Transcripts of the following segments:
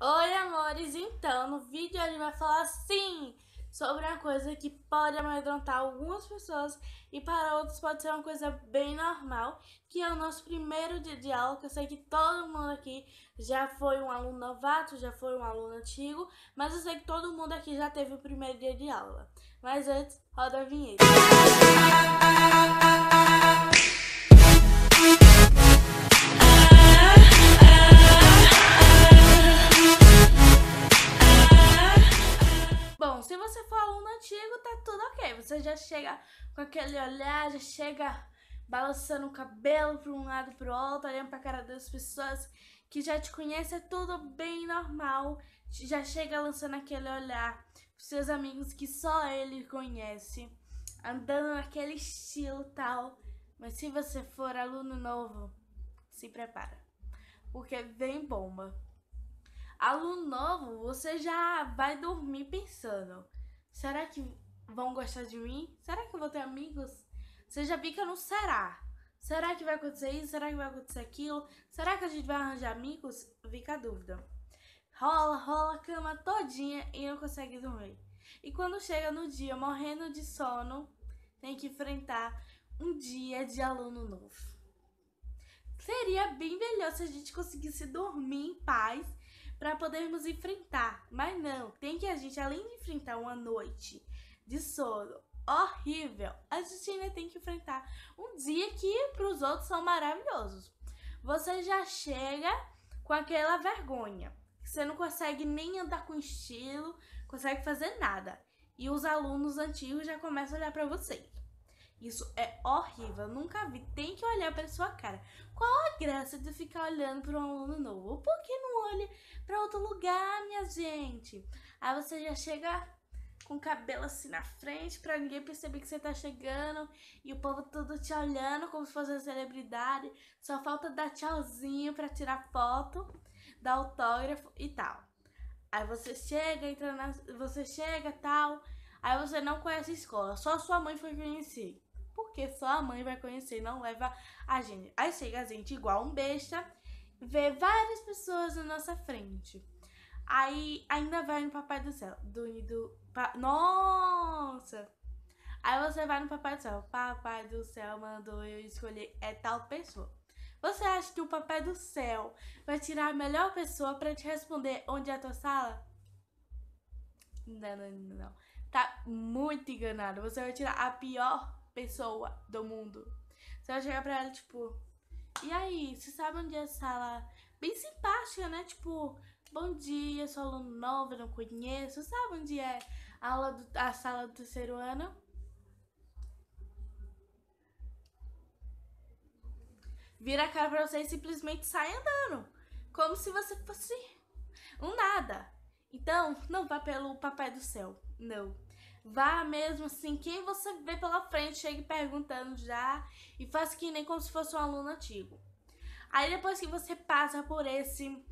Oi, amores! Então, no vídeo a gente vai falar sim sobre uma coisa que pode amedrontar algumas pessoas e para outras pode ser uma coisa bem normal, que é o nosso primeiro dia de aula, que eu sei que todo mundo aqui já foi um aluno novato, já foi um aluno antigo, mas eu sei que todo mundo aqui já teve o primeiro dia de aula. Mas antes, roda a vinheta. você já chega com aquele olhar, já chega balançando o cabelo para um lado para o outro, olhando para a cara das pessoas que já te conhecem, é tudo bem normal. Já chega lançando aquele olhar para seus amigos que só ele conhece, andando naquele estilo tal. Mas se você for aluno novo, se prepara, porque vem bomba. Aluno novo, você já vai dormir pensando: será que vão gostar de mim? Será que eu vou ter amigos? Você já fica no será. Será que vai acontecer isso? Será que vai acontecer aquilo? Será que a gente vai arranjar amigos? Fica a dúvida. Rola, rola a cama todinha e não consegue dormir. E quando chega no dia morrendo de sono, tem que enfrentar um dia de aluno novo. Seria bem melhor se a gente conseguisse dormir em paz para podermos enfrentar. Mas não, tem que a gente, além de enfrentar uma noite de sono horrível, a gente ainda tem que enfrentar um dia que para os outros são maravilhosos. Você já chega com aquela vergonha, você não consegue nem andar com estilo, consegue fazer nada. E os alunos antigos já começam a olhar para você. Isso é horrível, eu nunca vi. Tem que olhar para sua cara. Qual a graça de ficar olhando para um aluno novo? Por que não olha para outro lugar, minha gente? Aí você já chega com o cabelo assim na frente pra ninguém perceber que você tá chegando e o povo todo te olhando como se fosse uma celebridade. Só falta dar tchauzinho pra tirar foto, dar autógrafo e tal. Aí você chega, entra na, você chega tal, aí você não conhece a escola, só sua mãe foi conhecer. Porque só a mãe vai conhecer, não leva a gente. Aí chega a gente igual um besta, vê várias pessoas na nossa frente. Aí ainda vai no Papai do Céu. Do, do, pa, nossa! Aí você vai no Papai do Céu. Papai do Céu mandou eu escolher é tal pessoa. Você acha que o Papai do Céu vai tirar a melhor pessoa para te responder onde é a tua sala? Não, não, não, não. Tá muito enganado. Você vai tirar a pior pessoa do mundo. Você vai chegar pra ela, tipo, e aí, você sabe onde é a sala? Bem simpática, né? Tipo, Bom dia, sou aluno novo, não conheço. Sabe onde é a, aula do, a sala do terceiro ano? Vira a cara pra você e simplesmente sai andando. Como se você fosse um nada. Então, não vá pelo papai do céu. Não. Vá mesmo assim, quem você vê pela frente, chegue perguntando já e faça que nem como se fosse um aluno antigo. Aí depois que você passa por esse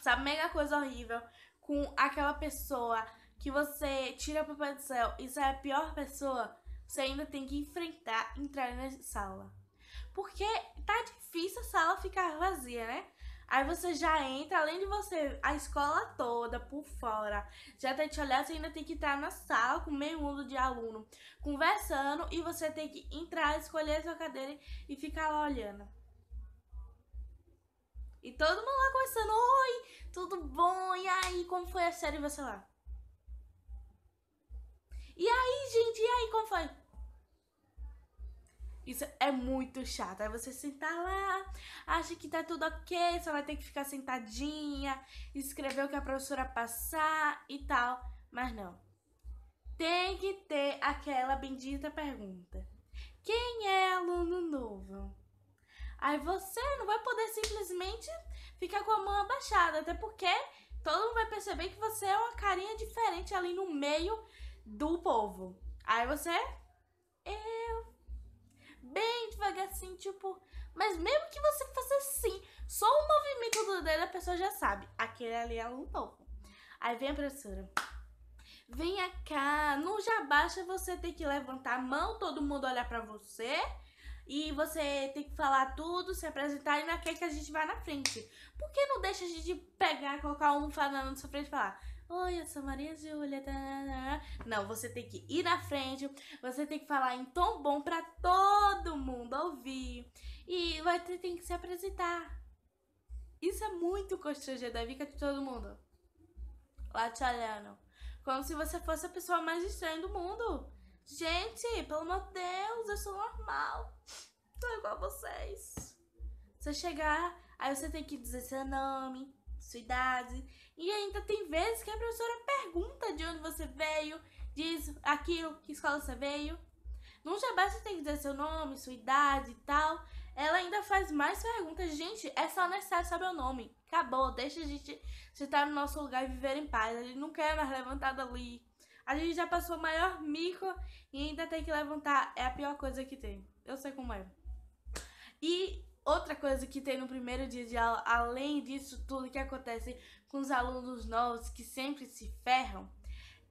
essa mega coisa horrível com aquela pessoa que você tira Papai do Céu e sai a pior pessoa, você ainda tem que enfrentar, entrar na sala. Porque tá difícil a sala ficar vazia, né? Aí você já entra, além de você, a escola toda por fora, já que te olhar, você ainda tem que entrar na sala com meio mundo de aluno conversando e você tem que entrar, escolher a sua cadeira e ficar lá olhando. E todo mundo lá conversando, oi, tudo bom? E aí, como foi a série você lá? E aí, gente, e aí, como foi? Isso é muito chato. Aí você sentar lá, acha que tá tudo ok, só vai ter que ficar sentadinha, escrever o que a professora passar e tal. Mas não. Tem que ter aquela bendita pergunta. Quem é aluno novo? Aí você não vai poder simplesmente ficar com a mão abaixada, até porque todo mundo vai perceber que você é uma carinha diferente ali no meio do povo. Aí você, eu, bem devagarzinho, tipo, mas mesmo que você faça assim, só um movimento do dedo a pessoa já sabe, aquele ali é um novo. Aí vem a professora. Venha cá, não já basta você ter que levantar a mão, todo mundo olhar para você e você tem que falar tudo, se apresentar e não quer que a gente vá na frente. Por que não deixa a gente pegar, colocar um falando na sua frente e falar Oi, eu sou Maria Júlia. Não, você tem que ir na frente, você tem que falar em tom bom pra todo mundo ouvir. E ter tem que se apresentar. Isso é muito constrangedor, fica de todo mundo lá te olhando. Como se você fosse a pessoa mais estranha do mundo. Gente, pelo amor de Deus, eu sou normal. Sou igual a vocês. Você chegar, aí você tem que dizer seu nome, sua idade. E ainda tem vezes que a professora pergunta de onde você veio, diz aquilo, que escola você veio. Não já basta você tem que dizer seu nome, sua idade e tal. Ela ainda faz mais perguntas. Gente, é só necessário saber o nome. Acabou, deixa a gente estar no nosso lugar e viver em paz. A gente não quer mais levantar dali. A gente já passou o maior mico e ainda tem que levantar. É a pior coisa que tem. Eu sei como é. E outra coisa que tem no primeiro dia de aula, além disso tudo que acontece com os alunos novos que sempre se ferram,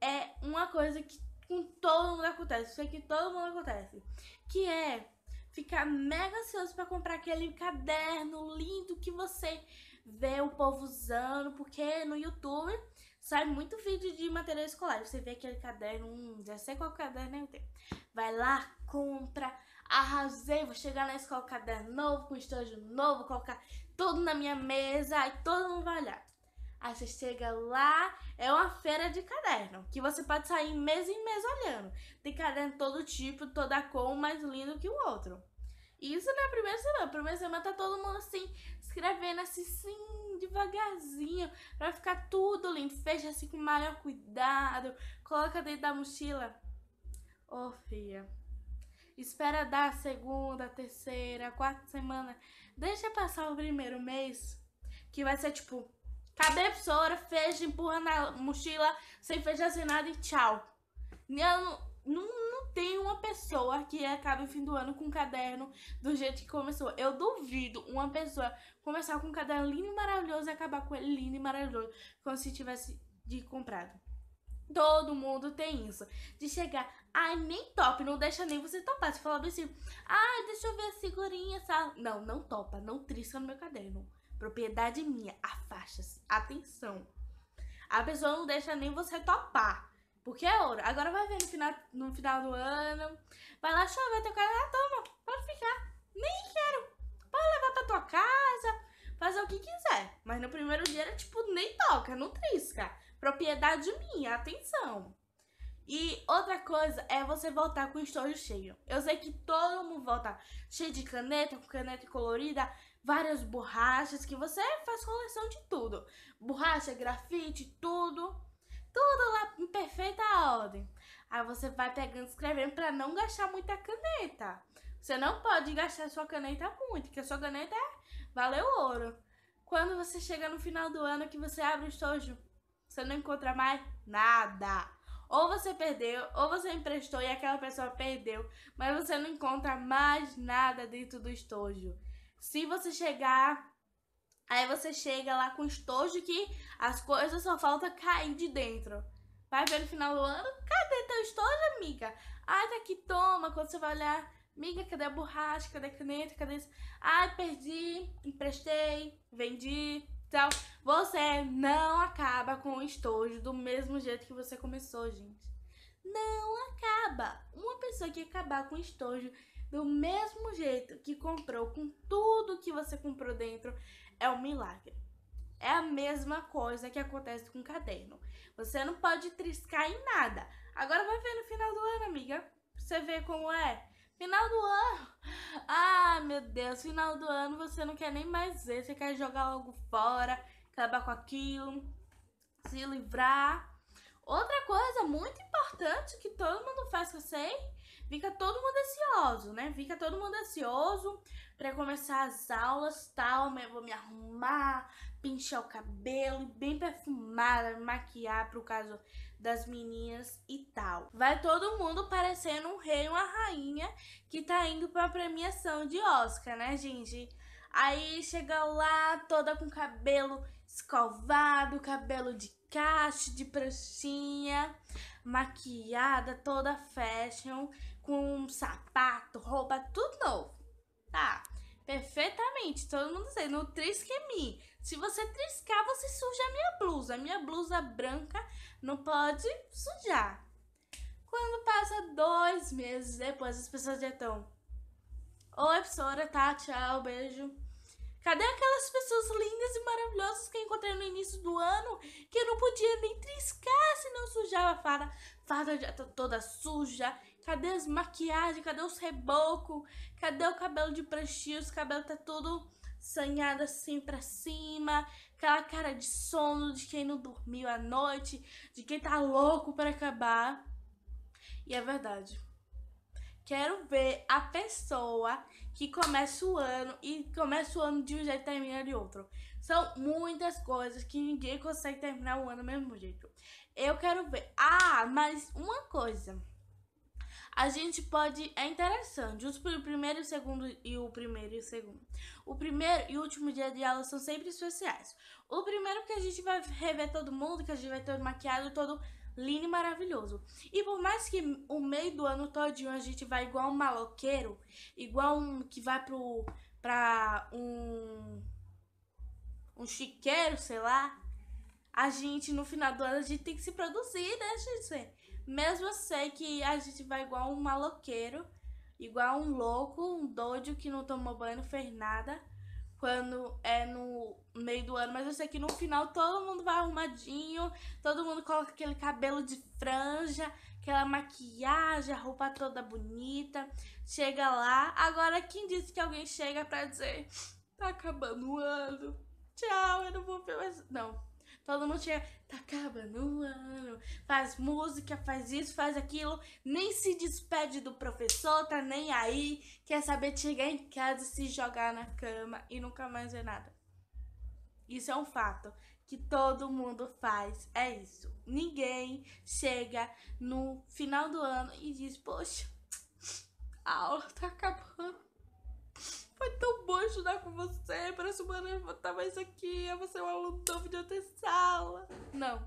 é uma coisa que com todo mundo acontece. Isso aqui todo mundo acontece. Que é ficar mega ansioso para comprar aquele caderno lindo que você vê o povo usando, porque no YouTube sai muito vídeo de material escolar. Você vê aquele caderno, hum, já sei qual caderno eu tenho. Vai lá, compra, arrasei, vou chegar na escola com caderno novo, com estojo novo, colocar tudo na minha mesa e todo mundo vai olhar. Aí você chega lá, é uma feira de caderno, que você pode sair mês em mês olhando. Tem caderno todo tipo, toda cor, um mais lindo que o outro. Isso não é a primeira semana. A primeira semana tá todo mundo assim, escrevendo assim, sim, devagarzinho, pra ficar tudo lindo. Fecha assim com maior cuidado, coloca dentro da mochila. Ô, oh, filha. Espera dar a segunda, a terceira, a quarta semana. Deixa passar o primeiro mês, que vai ser tipo Cadê a professora? Fecha, empurra na mochila, sem fechar assim nada e tchau. Eu não, não tem uma pessoa que acaba o fim do ano com um caderno do jeito que começou. Eu duvido uma pessoa começar com um caderno lindo e maravilhoso e acabar com ele lindo e maravilhoso, como se tivesse de comprado. Todo mundo tem isso. De chegar, ai, nem top, não deixa nem você topar. Você fala assim, ai, deixa eu ver a figurinha, sabe? Não, não topa, não trisca no meu caderno. Propriedade minha. Afasta-se. Atenção. A pessoa não deixa nem você topar. Porque é ouro. Agora vai ver no final, no final do ano. Vai lá chover teu cara. Ah, toma. Pode ficar. Nem quero. Pode levar pra tua casa. Fazer o que quiser. Mas no primeiro dia era tipo, nem toca, não trisca. Propriedade minha. Atenção. E outra coisa é você voltar com o estojo cheio. Eu sei que todo mundo volta cheio de caneta, com caneta colorida, várias borrachas, que você faz coleção de tudo. Borracha, grafite, tudo. Tudo lá em perfeita ordem. Aí você vai pegando escrevendo para não gastar muita caneta. Você não pode gastar sua caneta muito, porque a sua caneta é valeu ouro. Quando você chega no final do ano que você abre o estojo, você não encontra mais nada. Ou você perdeu, ou você emprestou e aquela pessoa perdeu, mas você não encontra mais nada dentro do estojo. Se você chegar, aí você chega lá com estojo que as coisas só falta cair de dentro. Vai ver no final do ano, cadê teu estojo, amiga? Ai, tá aqui, toma. Quando você vai olhar, amiga, cadê a borracha? Cadê a caneta? Cadê isso? Ai, perdi, emprestei, vendi, então, você não acaba com o estojo do mesmo jeito que você começou, gente. Não acaba. Uma pessoa que acabar com o estojo do mesmo jeito que comprou, com tudo que você comprou dentro, é um milagre. É a mesma coisa que acontece com o caderno. Você não pode triscar em nada. Agora vai ver no final do ano, amiga. Você ver como é. Final do ano. Ah, meu Deus, final do ano você não quer nem mais ver. Você quer jogar algo fora, acabar com aquilo, se livrar. Outra coisa muito importante que todo mundo faz que eu sei fica todo mundo ansioso, né? Fica todo mundo ansioso para começar as aulas, tal, eu vou me arrumar, pinchar o cabelo, bem perfumada, maquiar pro caso das meninas e tal. Vai todo mundo parecendo um rei ou uma rainha que tá indo pra premiação de Oscar, né, gente? Aí chega lá toda com cabelo escovado, cabelo de cacho, de pranchinha, maquiada, toda fashion com sapato, roupa, tudo novo. Tá, perfeitamente. Todo mundo sei, não trisque em mim. Se você triscar, você suja a minha blusa. A minha blusa branca não pode sujar. Quando passa dois meses depois, as pessoas já estão. Oi, professora, tá? Tchau, beijo. Cadê aquelas pessoas lindas e maravilhosas que eu encontrei no início do ano que eu não podia nem triscar se não sujava a fada? Fada já tá toda suja. Cadê as maquiagens? Cadê os rebocos? Cadê o cabelo de pranchio? O cabelo tá todo sanhado assim pra cima. Aquela cara de sono de quem não dormiu à noite. De quem tá louco para acabar. E é verdade. Quero ver a pessoa que começa o ano e começa o ano de um jeito e termina de outro. São muitas coisas que ninguém consegue terminar o ano do mesmo jeito. Eu quero ver. Ah, mas uma coisa. A gente pode. É interessante. Os primeiro e o segundo e o primeiro e o segundo. O primeiro e o último dia de aula são sempre especiais. O primeiro que a gente vai rever todo mundo, que a gente vai ter maquiado todo lindo e maravilhoso. E por mais que o meio do ano todinho a gente vai igual um maloqueiro, igual um que vai pro pra um um chiqueiro, sei lá, a gente no final do ano a gente tem que se produzir, né, gente? Mesmo eu sei que a gente vai igual um maloqueiro, igual um louco, um doido que não tomou banho, não fez nada quando é no meio do ano, mas eu sei que no final todo mundo vai arrumadinho, todo mundo coloca aquele cabelo de franja, aquela maquiagem, a roupa toda bonita, chega lá. Agora, quem disse que alguém chega pra dizer, tá acabando o ano, tchau, eu não vou ver mais. Não, Todo mundo chega, tá acabando o ano, faz música, faz isso, faz aquilo, nem se despede do professor, tá nem aí, quer saber de chegar em casa e se jogar na cama e nunca mais ver nada. Isso é um fato que todo mundo faz, é isso. Ninguém chega no final do ano e diz, poxa, a aula tá acabando. Foi tão bom estudar com você. Eu vou estar mais aqui. Vou ser um aluno novo de outra sala. Não.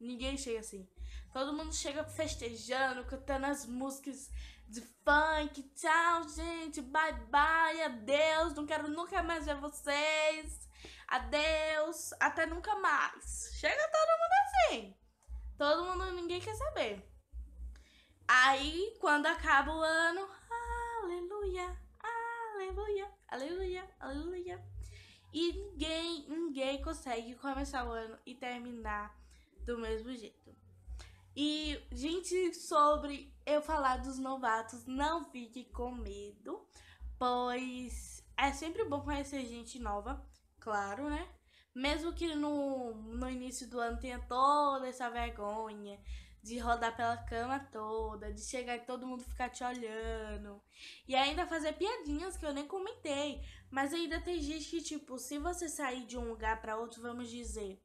Ninguém chega assim. Todo mundo chega festejando, cantando as músicas de funk. Tchau, gente. Bye, bye. Adeus. Não quero nunca mais ver vocês. Adeus. Até nunca mais. Chega todo mundo assim. Todo mundo, ninguém quer saber. Aí, quando acaba o ano, aleluia aleluia, aleluia, aleluia. E ninguém, ninguém consegue começar o ano e terminar do mesmo jeito. E, gente, sobre eu falar dos novatos, não fique com medo, pois é sempre bom conhecer gente nova, claro, né? Mesmo que no, no início do ano tenha toda essa vergonha de rodar pela cama toda, de chegar e todo mundo ficar te olhando. E ainda fazer piadinhas que eu nem comentei. Mas ainda tem gente que, tipo, se você sair de um lugar para outro, vamos dizer,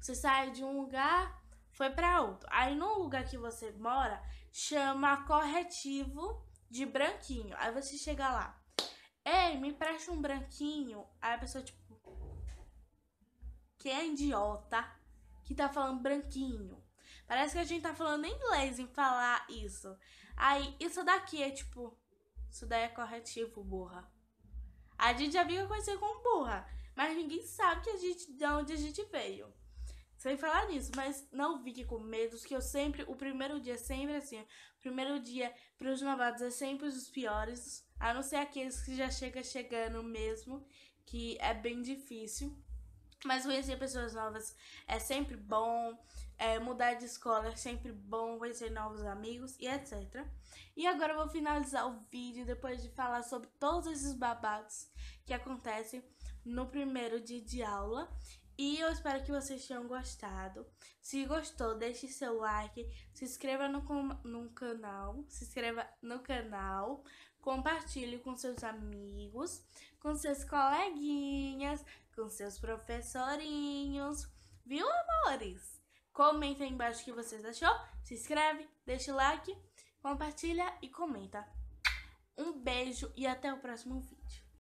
você sai de um lugar, foi para outro. Aí no lugar que você mora, chama corretivo de branquinho. Aí você chega lá. Ei, me preste um branquinho. Aí a pessoa, tipo, que é idiota que tá falando branquinho. Parece que a gente tá falando inglês em falar isso. Aí, isso daqui é tipo. Isso daí é corretivo, burra. A gente já viu conhecer como burra. Mas ninguém sabe que a gente, de onde a gente veio. Sem falar nisso, mas não fique com medo, que eu sempre. O primeiro dia é sempre assim. O primeiro dia para os novatos é sempre os piores. A não ser aqueles que já chega chegando mesmo. Que é bem difícil. Mas conhecer pessoas novas é sempre bom. É, mudar de escola é sempre bom, conhecer novos amigos e etc. E agora eu vou finalizar o vídeo depois de falar sobre todos esses babados que acontecem no primeiro dia de aula. E eu espero que vocês tenham gostado. Se gostou, deixe seu like, se inscreva no, no canal, se inscreva no canal, compartilhe com seus amigos, com seus coleguinhas, com seus professorinhos. Viu, amores? Comenta aí embaixo o que vocês achou. Se inscreve, deixa o like, compartilha e comenta. Um beijo e até o próximo vídeo.